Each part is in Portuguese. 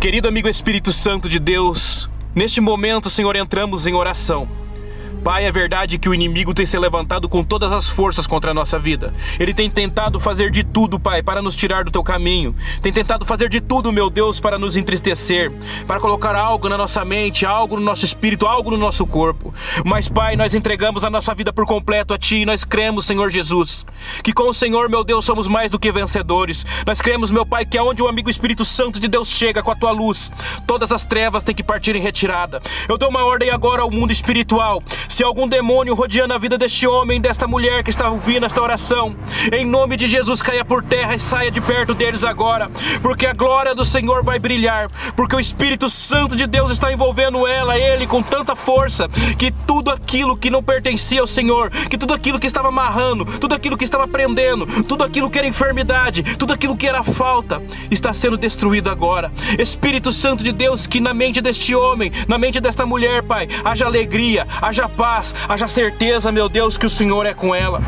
Querido amigo Espírito Santo de Deus, neste momento, Senhor, entramos em oração. Pai, é verdade que o inimigo tem se levantado com todas as forças contra a nossa vida. Ele tem tentado fazer de tudo, Pai, para nos tirar do teu caminho. Tem tentado fazer de tudo, meu Deus, para nos entristecer, para colocar algo na nossa mente, algo no nosso espírito, algo no nosso corpo. Mas, Pai, nós entregamos a nossa vida por completo a Ti e nós cremos, Senhor Jesus, que com o Senhor, meu Deus, somos mais do que vencedores. Nós cremos, meu Pai, que aonde o amigo Espírito Santo de Deus chega com a tua luz, todas as trevas têm que partir em retirada. Eu dou uma ordem agora ao mundo espiritual. Se algum demônio rodeando a vida deste homem, desta mulher que está ouvindo esta oração, em nome de Jesus caia por terra e saia de perto deles agora, porque a glória do Senhor vai brilhar, porque o Espírito Santo de Deus está envolvendo ela, ele com tanta força, que tudo aquilo que não pertencia ao Senhor, que tudo aquilo que estava amarrando, tudo aquilo que estava prendendo, tudo aquilo que era enfermidade, tudo aquilo que era falta, está sendo destruído agora. Espírito Santo de Deus, que na mente deste homem, na mente desta mulher, Pai, haja alegria, haja paz haja certeza, meu Deus, que o Senhor é com ela.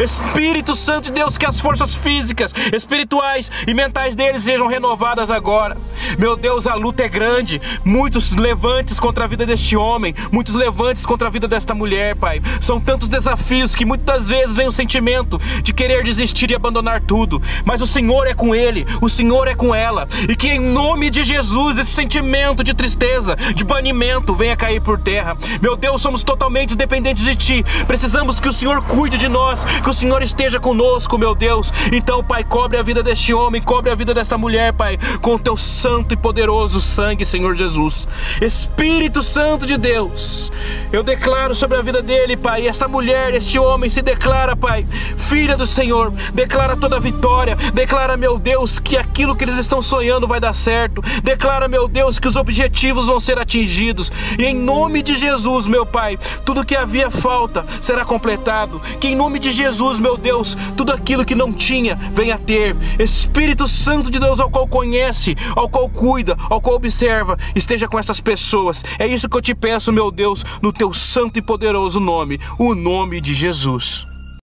Espírito Santo de Deus, que as forças físicas, espirituais e mentais deles sejam renovadas agora. Meu Deus, a luta é grande. Muitos levantes contra a vida deste homem, muitos levantes contra a vida desta mulher, Pai. São tantos desafios que muitas vezes vem o sentimento de querer desistir e abandonar tudo. Mas o Senhor é com ele, o Senhor é com ela. E que em nome de Jesus esse sentimento de tristeza, de banimento venha cair por terra. Meu Deus, somos totalmente totalmente dependentes de Ti. Precisamos que o Senhor cuide de nós, que o Senhor esteja conosco, meu Deus. Então, Pai, cobre a vida deste homem, cobre a vida desta mulher, Pai, com o Teu santo e poderoso sangue, Senhor Jesus. Espírito Santo de Deus, eu declaro sobre a vida dele, Pai, esta mulher, este homem se declara, Pai, filha do Senhor, declara toda a vitória, declara, meu Deus, que aquilo que eles estão sonhando vai dar certo, declara, meu Deus, que os objetivos vão ser atingidos, e em nome de Jesus, meu Pai, tudo que havia falta será completado. Que em nome de Jesus, meu Deus, tudo aquilo que não tinha venha a ter. Espírito Santo de Deus, ao qual conhece, ao qual cuida, ao qual observa, esteja com essas pessoas. É isso que eu te peço, meu Deus, no teu santo e poderoso nome, o nome de Jesus.